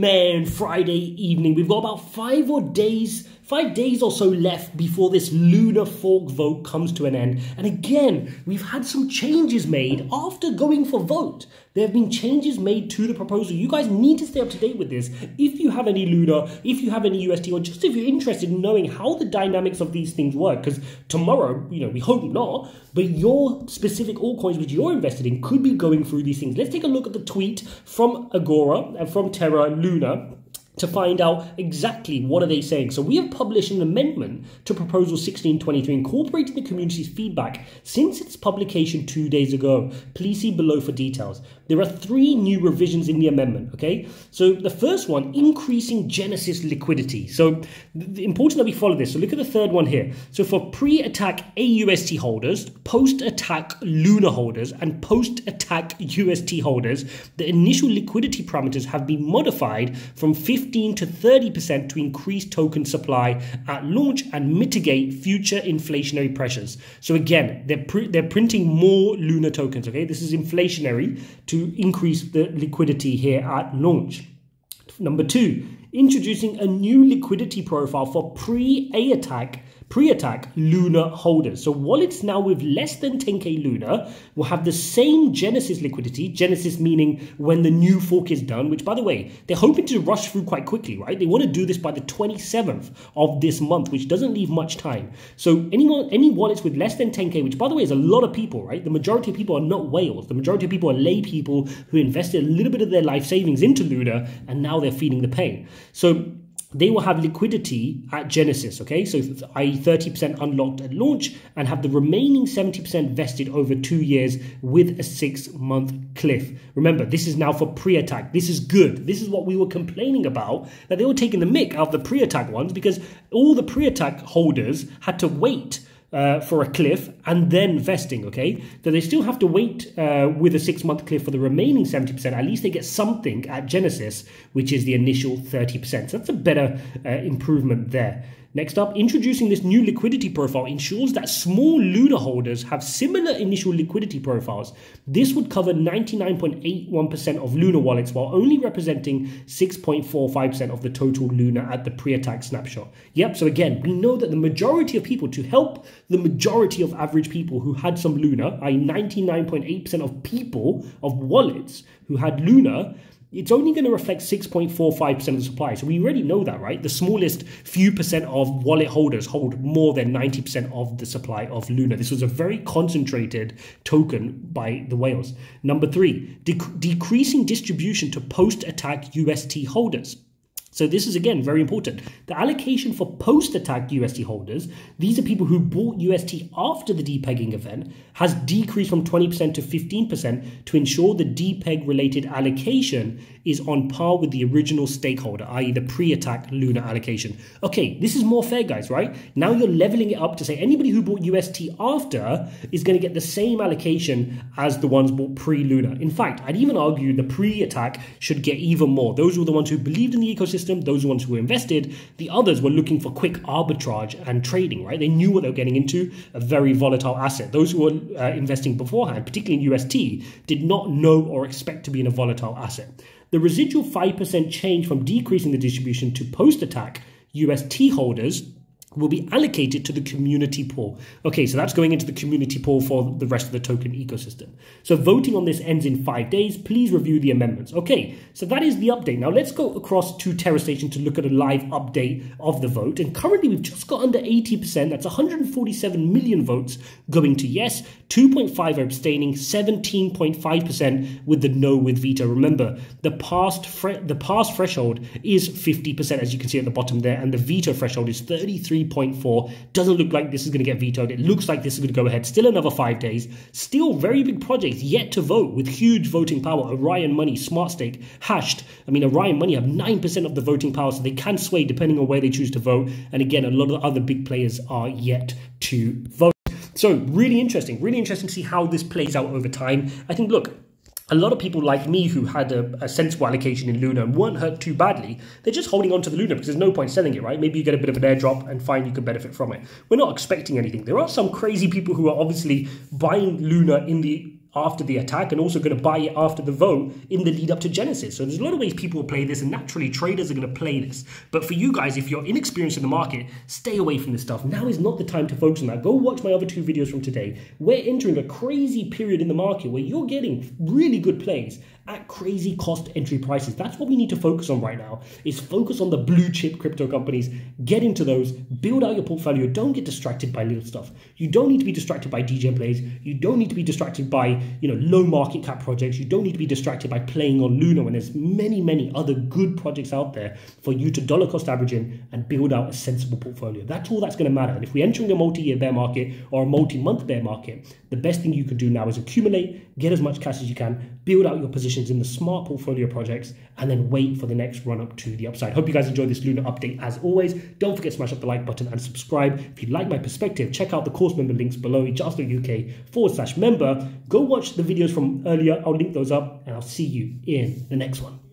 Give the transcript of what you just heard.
man, Friday evening. We've got about five or days, five days or so left before this Luna fork vote comes to an end. And again, we've had some changes made after going for vote. There have been changes made to the proposal. You guys need to stay up to date with this. If you have any Luna, if you have any UST, or just if you're interested in knowing how the dynamics of these things work, because tomorrow, you know, we hope not, but your specific altcoins which you're invested in could be going through these things. Let's take a look at the tweet from Agora and from Terra Luna to find out exactly what are they saying. So we have published an amendment to Proposal 1623 incorporating the community's feedback since its publication two days ago. Please see below for details. There are three new revisions in the amendment, okay? So the first one, increasing Genesis liquidity. So important that we follow this. So look at the third one here. So for pre-attack AUST holders, post-attack Luna holders, and post-attack UST holders, the initial liquidity parameters have been modified from 15 to 30% to increase token supply at launch and mitigate future inflationary pressures. So again, they're, pr they're printing more Luna tokens, okay? This is inflationary to increase the liquidity here at launch. Number two, introducing a new liquidity profile for pre-A attack pre-attack Luna holders. So wallets now with less than 10k Luna will have the same Genesis liquidity, Genesis meaning when the new fork is done, which by the way, they're hoping to rush through quite quickly, right? They want to do this by the 27th of this month, which doesn't leave much time. So anyone, any wallets with less than 10k, which by the way is a lot of people, right? The majority of people are not whales. The majority of people are lay people who invested a little bit of their life savings into Luna and now they're feeling the pain. So they will have liquidity at Genesis, okay? So, i.e., 30% unlocked at launch and have the remaining 70% vested over two years with a six month cliff. Remember, this is now for pre attack. This is good. This is what we were complaining about that they were taking the mick out of the pre attack ones because all the pre attack holders had to wait uh, for a cliff and then vesting, okay? So they still have to wait uh, with a six month cliff for the remaining 70%. At least they get something at Genesis, which is the initial 30%. So that's a better uh, improvement there. Next up, introducing this new liquidity profile ensures that small Luna holders have similar initial liquidity profiles. This would cover 99.81% of Luna wallets while only representing 6.45% of the total Luna at the pre-attack snapshot. Yep, so again, we know that the majority of people, to help the majority of average people who had some Luna, i.e. 99.8% of people of wallets who had Luna, it's only going to reflect 6.45% of the supply. So we already know that, right? The smallest few percent of wallet holders hold more than 90% of the supply of Luna. This was a very concentrated token by the whales. Number three, dec decreasing distribution to post attack UST holders. So this is again very important. The allocation for post-attack UST holders, these are people who bought UST after the depegging event, has decreased from 20% to 15% to ensure the depeg related allocation is on par with the original stakeholder, i.e. the pre-attack Luna allocation. Okay, this is more fair guys, right? Now you're leveling it up to say anybody who bought UST after is going to get the same allocation as the ones bought pre-Luna. In fact, I'd even argue the pre-attack should get even more. Those were the ones who believed in the ecosystem system, those ones who were invested. The others were looking for quick arbitrage and trading, right? They knew what they were getting into, a very volatile asset. Those who were uh, investing beforehand, particularly in UST, did not know or expect to be in a volatile asset. The residual 5% change from decreasing the distribution to post attack UST holders will be allocated to the community pool. Okay, so that's going into the community pool for the rest of the token ecosystem. So voting on this ends in five days. Please review the amendments. Okay, so that is the update. Now let's go across to Terra Station to look at a live update of the vote. And currently we've just got under 80%. That's 147 million votes going to yes, 2.5 are abstaining, 17.5% with the no with veto. Remember, the past the pass threshold is 50%, as you can see at the bottom there, and the veto threshold is 33 3.4. Doesn't look like this is going to get vetoed. It looks like this is going to go ahead. Still another five days. Still very big projects yet to vote with huge voting power. Orion Money, Smart Stake, Hashed. I mean, Orion Money have 9% of the voting power, so they can sway depending on where they choose to vote. And again, a lot of the other big players are yet to vote. So really interesting, really interesting to see how this plays out over time. I think, look, a lot of people like me who had a, a, sensible allocation in Luna and weren't hurt too badly, they're just holding on to the Luna because there's no point selling it, right? Maybe you get a bit of an airdrop and fine, you can benefit from it. We're not expecting anything. There are some crazy people who are obviously buying Luna in the after the attack and also going to buy it after the vote in the lead up to Genesis. So there's a lot of ways people will play this, and naturally traders are going to play this. But for you guys, if you're inexperienced in the market, stay away from this stuff. Now is not the time to focus on that. Go watch my other two videos from today. We're entering a crazy period in the market where you're getting really good plays at crazy cost entry prices. That's what we need to focus on right now. Is focus on the blue chip crypto companies. Get into those. Build out your portfolio. Don't get distracted by little stuff. You don't need to be distracted by DJ plays. You don't need to be distracted by you know low market cap projects. You don't need to be distracted by playing on Luna when there's many many other good projects out there for you to dollar cost average in and build out a sensible portfolio. That's all that's going to matter. And if we're entering a multi-year bear market or a multi-month bear market, the best thing you can do now is accumulate, get as much cash as you can, build out your positions in the smart portfolio projects, and then wait for the next run up to the upside. Hope you guys enjoyed this Luna update as always. Don't forget to smash up the like button and subscribe. If you like my perspective, check out the course member links below, UK forward slash member. Go watch the videos from earlier. I'll link those up and I'll see you in the next one.